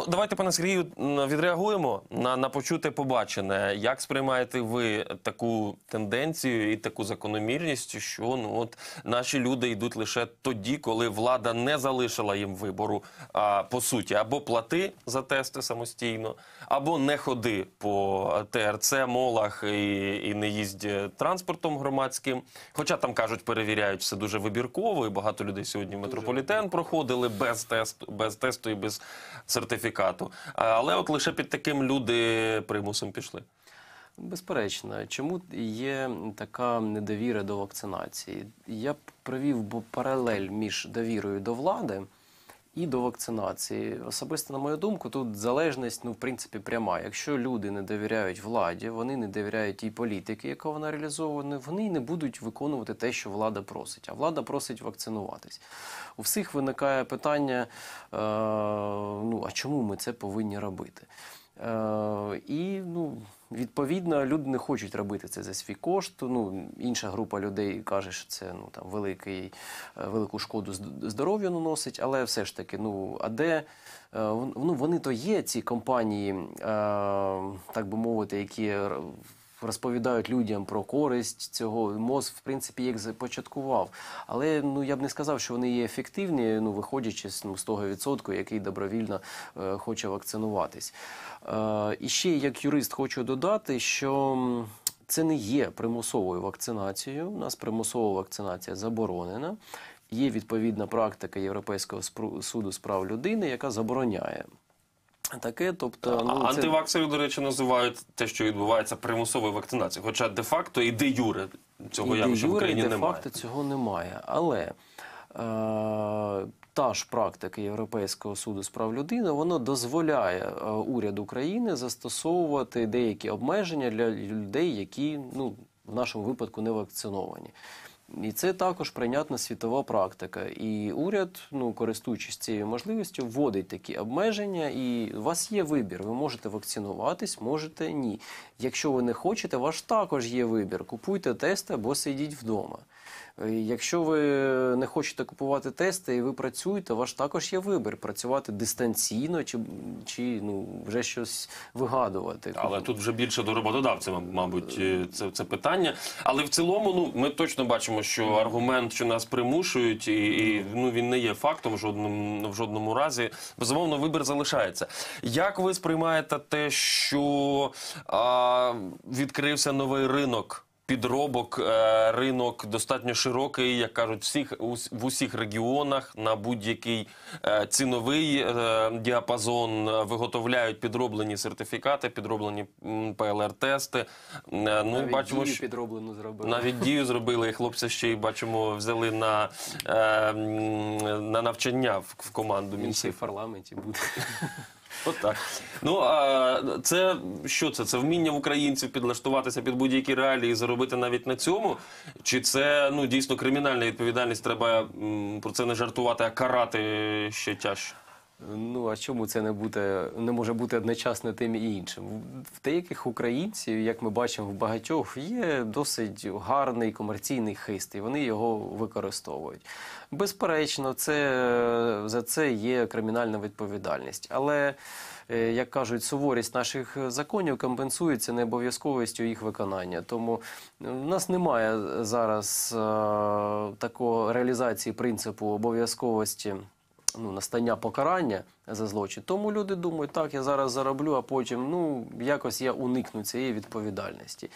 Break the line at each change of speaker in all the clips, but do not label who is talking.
Ну, Давайте, пане Сергію, відреагуємо на, на почуте побачене. Як сприймаєте ви таку тенденцію і таку закономірність, що ну от наші люди йдуть лише тоді, коли влада не залишила їм вибору, а по суті, або плати за тести самостійно, або не ходи по ТРЦ, молах і, і не їздь транспортом громадським. Хоча там кажуть, перевіряють все дуже вибірково, і багато людей сьогодні в метрополітен проходили без тесту, без тесту і без сертифікату. А, Але от лише під таким люди примусом пішли.
Безперечно, чому є така недовіра до вакцинації? Я б провів паралель між довірою до влади і до вакцинації. Особисто, на мою думку, тут залежність, ну, в принципі, пряма. Якщо люди не довіряють владі, вони не довіряють тій політики, яка вона реалізована, вони не будуть виконувати те, що влада просить. А влада просить вакцинуватись. У всіх виникає питання: е, ну а чому ми це повинні робити? Е, і ну, відповідно люди не хочуть робити це за свій кошт. Ну, інша група людей каже, що це ну, там, великий, е, велику шкоду зд- здоров'ю наносить, але все ж таки, ну, а де е, ну, вони то є, ці компанії, так би мовити, які розповідають людям про користь цього. МОЗ, в принципі, їх започаткував. Але ну, я б не сказав, що вони є ефективні, ну, виходячи з, ну, з того відсотку, який добровільно е, хоче вакцинуватись. Е, і ще як юрист хочу додати, що це не є примусовою вакцинацією. У нас примусова вакцинація заборонена. Є відповідна практика Європейського суду з прав людини, яка забороняє. Таке, тобто, ну, це...
до речі, називають те, що відбувається примусовою вакцинацією. Хоча де-факто і де-юре цього
і
явища в Україні
і
немає.
де-факто цього немає. Але е, та ж практика Європейського суду з прав людини вона дозволяє е, уряду України застосовувати деякі обмеження для людей, які ну, в нашому випадку не вакциновані. І це також прийнятна світова практика. І уряд, ну користуючись цією можливістю, вводить такі обмеження, і у вас є вибір. Ви можете вакцинуватись, можете ні. Якщо ви не хочете, ваш також є вибір. Купуйте тести або сидіть вдома. Е, Якщо ви не хочете купувати тести і ви працюєте, у вас також є вибір працювати дистанційно чи, чи ну, вже щось вигадувати.
Але тут вже більше до роботодавця, мабуть, е, це, це питання. Але в цілому, ну ми точно бачимо, що аргумент, що нас примушують, і, і ну він не є фактом в жодному в жодному разі. Безумовно, вибір залишається. Як ви сприймаєте те, що а, відкрився новий ринок? Підробок е, ринок достатньо широкий, як кажуть, всіх в усіх регіонах на будь-який е, ціновий е, діапазон виготовляють підроблені сертифікати, підроблені ПЛР-тести. Ну,
Навіть
бачимо,
дію
що
підроблену зробили.
навіть дію зробили, і хлопця ще й бачимо, взяли на, на навчання в, команду
й в парламенті буде.
От так. Ну а це що це? Це вміння українців підлаштуватися під будь-які реалії і заробити навіть на цьому? Чи це ну дійсно кримінальна відповідальність? Треба про це не жартувати, а карати ще тяжче?
Ну а чому це не бути не може бути одночасно тим і іншим? В деяких українців, як ми бачимо в багатьох, є досить гарний комерційний хист, і вони його використовують. Безперечно, це за це є кримінальна відповідальність, але. е, Як кажуть, суворість наших законів компенсується необов'язковістю їх виконання. Тому в нас немає зараз е, такого реалізації принципу обов'язковості ну, настання покарання за злочин. Тому люди думають, так, я зараз зароблю, а потім ну, якось я уникну цієї відповідальності.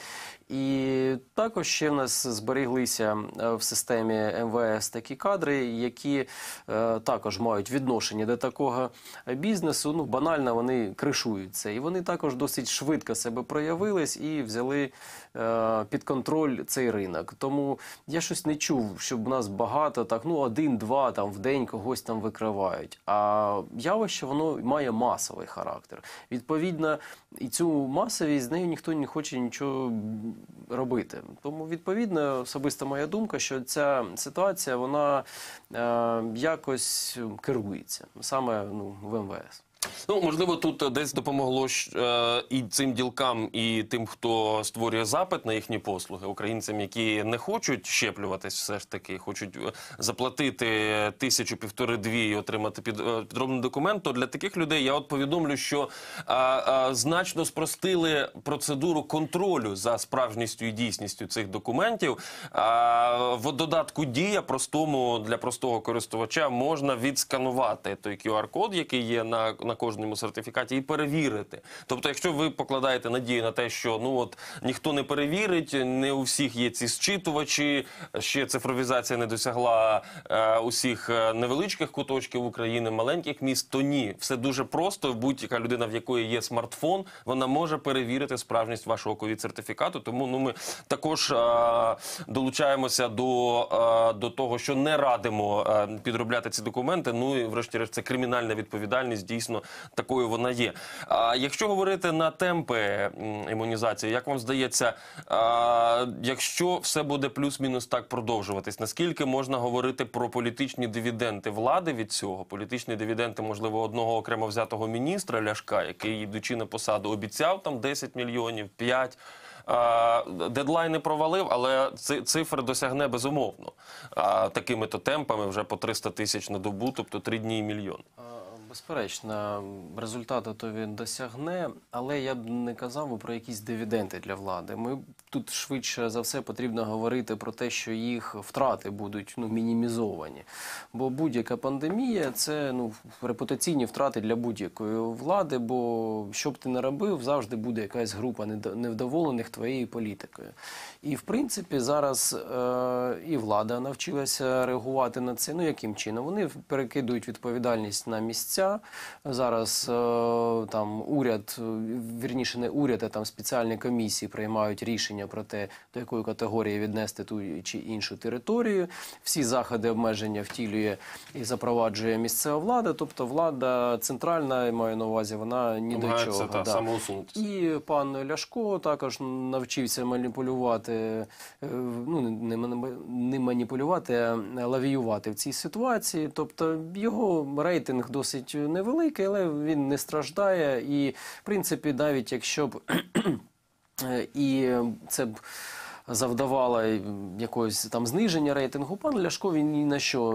І також ще в нас збереглися е, в системі МВС такі кадри, які е, також мають відношення до такого бізнесу. Ну, банально вони кришуються. І вони також досить швидко себе проявились і взяли е, під контроль цей ринок. Тому я щось не чув, щоб в нас багато так, ну один-два там в день когось там викривають. А явище воно має масовий характер. Відповідно, і цю масовість з нею ніхто не хоче нічого робити. Тому, відповідно, особиста моя думка, що ця ситуація вона е, якось керується саме ну, в МВС.
Ну, можливо, тут десь допомогло е, і цим ділкам, і тим, хто створює запит на їхні послуги, українцям, які не хочуть щеплюватись, все ж таки, хочуть е, заплатити тисячу півтори-дві і отримати під, е, підробний документ. То для таких людей я от повідомлю, що а, а, значно спростили процедуру контролю за справжністю і дійсністю цих документів. А, в додатку дія простому для простого користувача можна відсканувати той QR-код, який є на, на кожному сертифікаті, і перевірити. Тобто, якщо ви покладаєте надію на те, що ну от ніхто не перевірить, не у всіх є ці зчитувачі, ще цифровізація не досягла е, усіх е, невеличких куточків України, маленьких міст, то ні, все дуже просто. Будь-яка людина, в якої є смартфон, вона може перевірити справжність вашого ковід-сертифікату. Тому ну ми також е, долучаємося до, е, до того, що не радимо е, підробляти ці документи. Ну і врешті-решт це кримінальна відповідальність. Дійсно, такою вона є. А якщо говорити на темпи імунізації, як вам здається, а, якщо все буде плюс-мінус так продовжуватись, наскільки можна говорити про політичні дивіденти влади від цього? Політичні дивіденти, можливо, одного окремо взятого міністра Ляшка, який, йдучи на посаду, обіцяв там 10 мільйонів, 5. А, Дедлайн провалив, але ци- цифри досягне безумовно. Такими то темпами вже по 300 тисяч на добу, тобто 3 дні і мільйон.
Безперечно, результату то він досягне, але я б не казав про якісь дивіденди для влади. Ми тут швидше за все потрібно говорити про те, що їх втрати будуть ну, мінімізовані. Бо будь-яка пандемія це ну, репутаційні втрати для будь-якої влади, бо що б ти не робив, завжди буде якась група невдоволених твоєю політикою. І в принципі зараз е, і влада навчилася реагувати на це. Ну яким чином? Вони перекидують відповідальність на місця. Зараз е, там уряд, е, вірніше не уряд, а там спеціальні комісії приймають рішення про те, до якої категорії віднести ту чи іншу територію. Всі заходи обмеження втілює і запроваджує місцева влада. Тобто влада центральна, маю на увазі, вона ні до чого.
та,
да.
самоусунутися.
І пан Ляшко також навчився маніпулювати, е, ну не, не маніпулювати, а лавіювати в цій ситуації. Тобто його рейтинг досить невеликий, але він не страждає. І в принципі, навіть якщо б е, і це б. Завдавало якогось там зниження рейтингу. Пан Ляшко він ні на що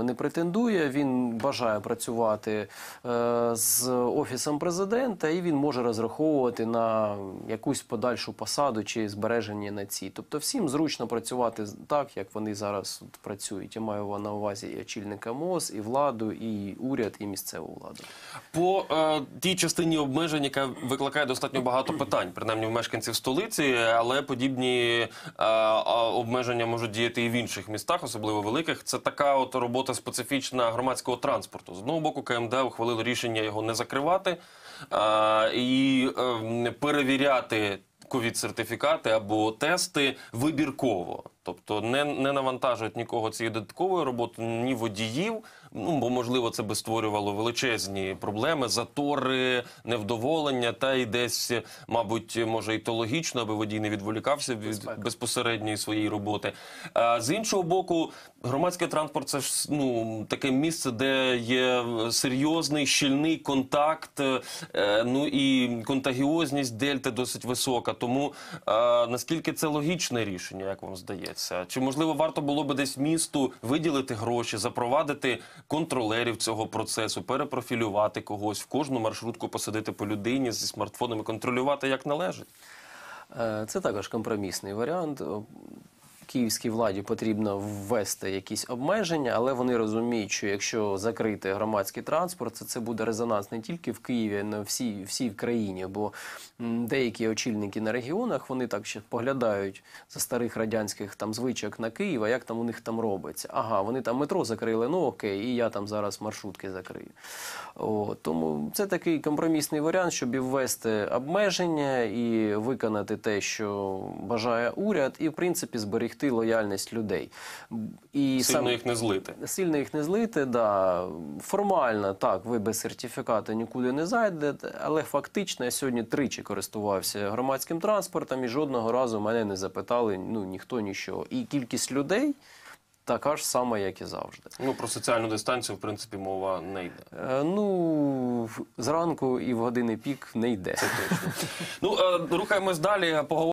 е, не претендує. Він бажає працювати е, з офісом президента, і він може розраховувати на якусь подальшу посаду чи збереження на цій. Тобто, всім зручно працювати так, як вони зараз працюють. Я маю на увазі і очільника МОЗ, і владу, і уряд, і місцеву владу.
По е, тій частині обмежень, яка викликає достатньо багато питань, принаймні у мешканців столиці, але подібні е, обмеження можуть діяти і в інших містах, особливо великих. Це така от робота специфічна громадського транспорту. З одного боку, КМД ухвалило рішення його не закривати е, і е, перевіряти ковід-сертифікати або тести вибірково. Тобто не, не навантажують нікого цією додатковою роботою, ні водіїв. Ну бо можливо це би створювало величезні проблеми, затори, невдоволення, та й десь, мабуть, може і то логічно, аби водій не відволікався від
Безпека.
безпосередньої своєї роботи. А з іншого боку, громадський транспорт це ж ну таке місце, де є серйозний щільний контакт, е, ну і контагіозність дельти досить висока. Тому е, наскільки це логічне рішення, як вам здається? Чи можливо варто було би десь місту виділити гроші, запровадити контролерів цього процесу, перепрофілювати когось в кожну маршрутку посадити по людині зі смартфонами, контролювати як належить?
Е, Це також компромісний варіант. Київській владі потрібно ввести якісь обмеження, але вони розуміють, що якщо закрити громадський транспорт, це, це буде резонанс не тільки в Києві, а й всій, всій країні. Бо деякі очільники на регіонах вони так ще поглядають за старих радянських там звичок на Київ, а як там у них там робиться. Ага, вони там метро закрили, ну окей, і я там зараз маршрутки закрию. О, тому це такий компромісний варіант, щоб і ввести обмеження і виконати те, що бажає уряд, і в принципі зберегти лояльність людей. І
Сильно їх не злити.
Сильно їх не злити, да. Формально, так, ви без сертифікату нікуди не зайдете, але фактично я сьогодні тричі користувався громадським транспортом і жодного разу мене не запитали ну, ніхто нічого. І кількість людей така ж сама, як і завжди.
Ну про соціальну дистанцію, в принципі, мова не йде.
Е, Ну, зранку і в години пік не йде.
Ну е, рухаємось далі. Поговоримо.